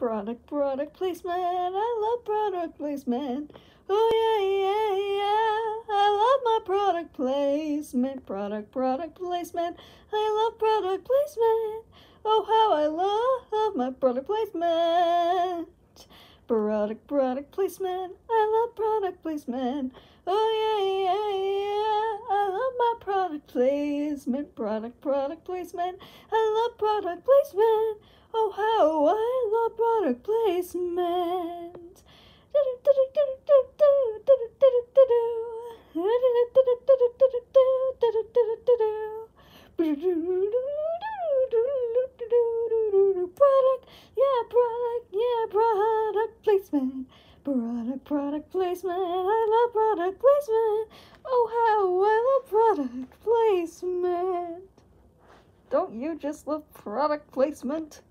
Product, product placement. I love product placement. Oh yeah, yeah, yeah. I love my product placement. Product, product placement. I love product placement. Oh how I love my product placement. Product, product placement. I love product placement. Oh yeah, yeah, yeah. I love my product placement. Product, product placement. I love product placement. Oh, how Product placement. Product, yeah, product, yeah, product placement. Product, product placement. I love product placement. Oh, how I love product placement. Don't you just love product placement?